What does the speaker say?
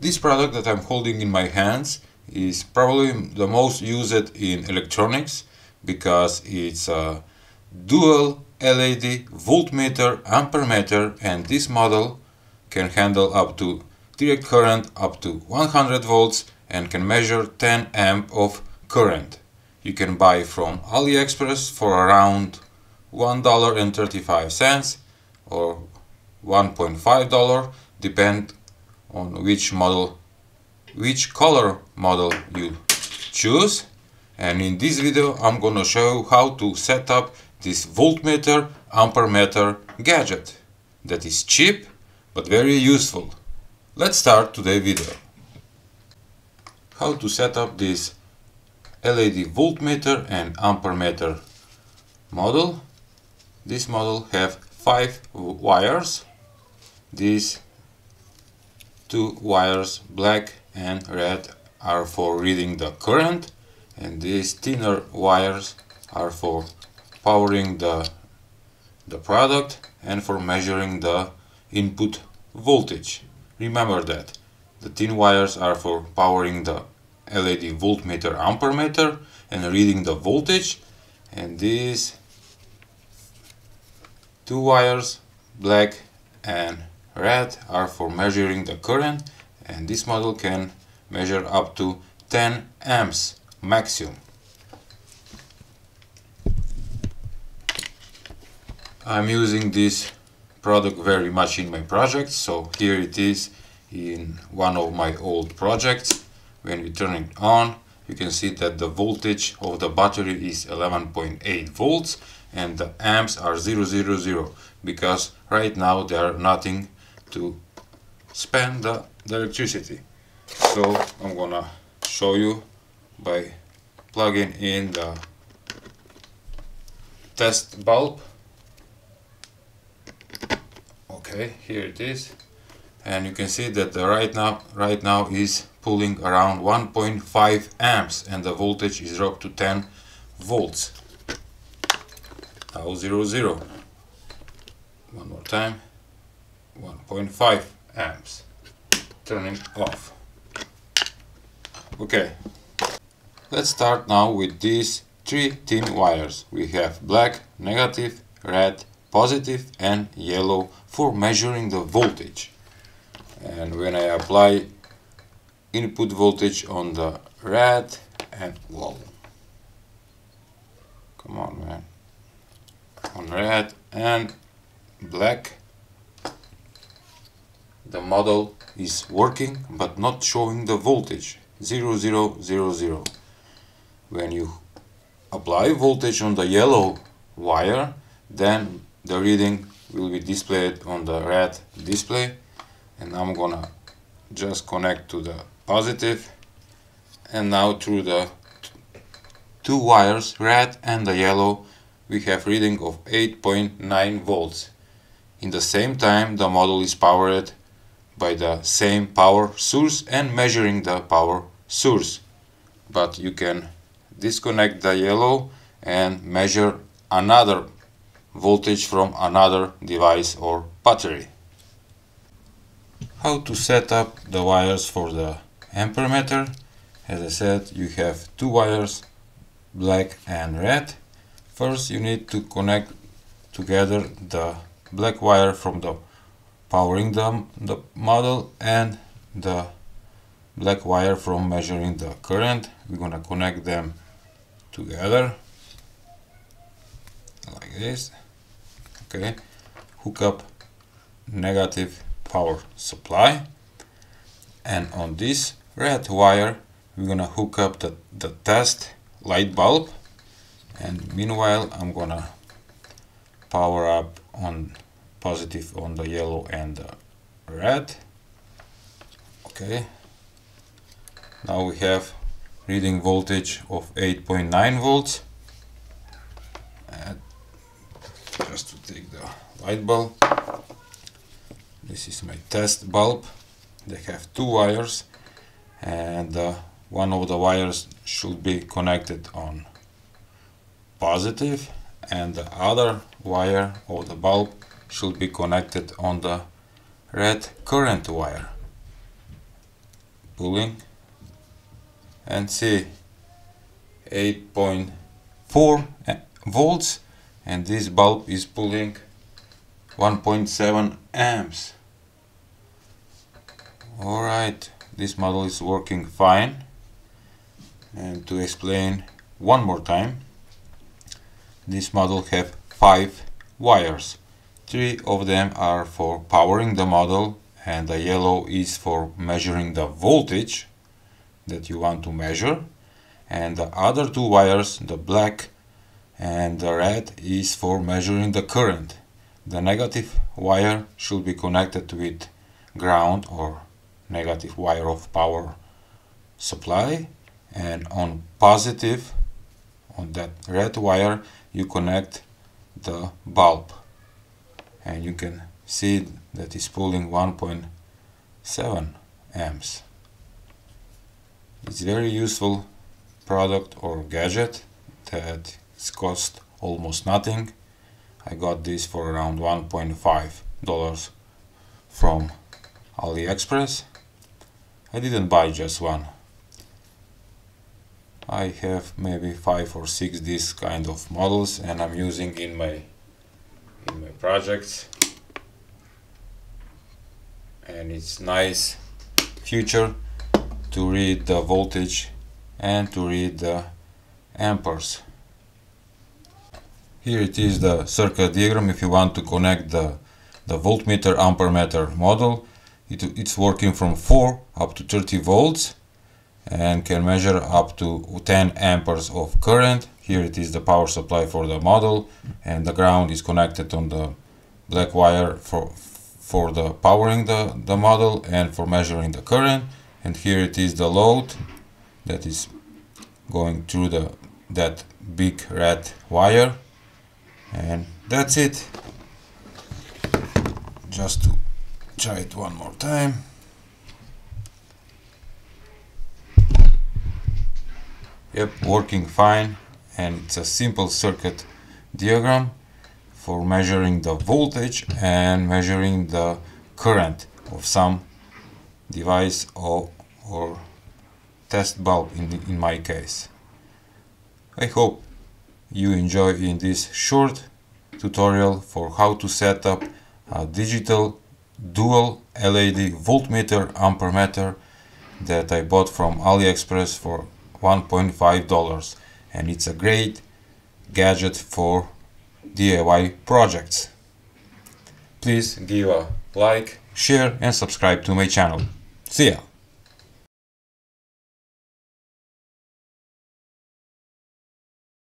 This product that I'm holding in my hands is probably the most used in electronics because it's a dual LED voltmeter ampermeter and this model can handle up to direct current up to 100 volts and can measure 10 amp of current. You can buy from AliExpress for around $1.35 or $1.5 depend on which model which color model you choose and in this video I'm gonna show you how to set up this voltmeter ampermeter gadget that is cheap but very useful. Let's start today's video. How to set up this LED voltmeter and ampermeter model. This model have five wires. These two wires black and red are for reading the current and these thinner wires are for powering the the product and for measuring the input voltage. Remember that the thin wires are for powering the LED voltmeter ampermeter and reading the voltage and these two wires black and red are for measuring the current and this model can measure up to 10 amps maximum. I'm using this product very much in my projects so here it is in one of my old projects when we turn it on you can see that the voltage of the battery is 11.8 volts and the amps are 000 because right now they are nothing to spend the, the electricity. So I'm gonna show you by plugging in the test bulb. Okay here it is. And you can see that the right now right now is pulling around 1.5 amps and the voltage is dropped to 10 volts. Now 0 0 one more time 1.5 amps turning off. Okay. Let's start now with these three thin wires. We have black negative red positive and yellow for measuring the voltage. And when I apply input voltage on the red and whoa come on man. On red and black the model is working but not showing the voltage 0000 when you apply voltage on the yellow wire then the reading will be displayed on the red display and I'm gonna just connect to the positive and now through the two wires red and the yellow we have reading of 8.9 volts. In the same time the model is powered by the same power source and measuring the power source but you can disconnect the yellow and measure another voltage from another device or battery. How to set up the wires for the ampermeter? As I said, you have two wires, black and red. First you need to connect together the black wire from the powering the, the model and the black wire from measuring the current. We're gonna connect them together like this okay? Hook up negative power supply. And on this red wire we're gonna hook up the, the test light bulb. And meanwhile I'm gonna power up on positive on the yellow and the red. Okay. Now we have reading voltage of 8.9 volts. And just to take the light bulb. This is my test bulb. They have two wires and uh, one of the wires should be connected on positive and the other wire of the bulb should be connected on the red current wire. Pulling. And see 8.4 eh, volts. And this bulb is pulling 1.7 amps. Alright this model is working fine. And to explain one more time this model have five wires three of them are for powering the model and the yellow is for measuring the voltage that you want to measure. And the other two wires the black and the red is for measuring the current. The negative wire should be connected with ground or negative wire of power supply. And on positive on that red wire you connect the bulb and you can see that is pulling 1.7 amps. It's a very useful product or gadget that it's cost almost nothing. I got this for around 1.5 dollars from AliExpress. I didn't buy just one. I have maybe five or six this kind of models and I'm using in my in my projects. And it's nice feature to read the voltage and to read the amperes. Here it is the circuit diagram. If you want to connect the the voltmeter ampermeter model it, it's working from 4 up to 30 volts and can measure up to 10 amperes of current. Here it is the power supply for the model and the ground is connected on the black wire for for the powering the, the model and for measuring the current. And here it is the load that is going through the that big red wire. And that's it. Just to try it one more time. Yep, working fine and it's a simple circuit diagram for measuring the voltage and measuring the current of some device or, or test bulb in, in my case. I hope you enjoy in this short tutorial for how to set up a digital dual LED voltmeter ampermeter that I bought from AliExpress for $1.5 and it's a great gadget for DIY projects. Please give a like, share and subscribe to my channel. See ya!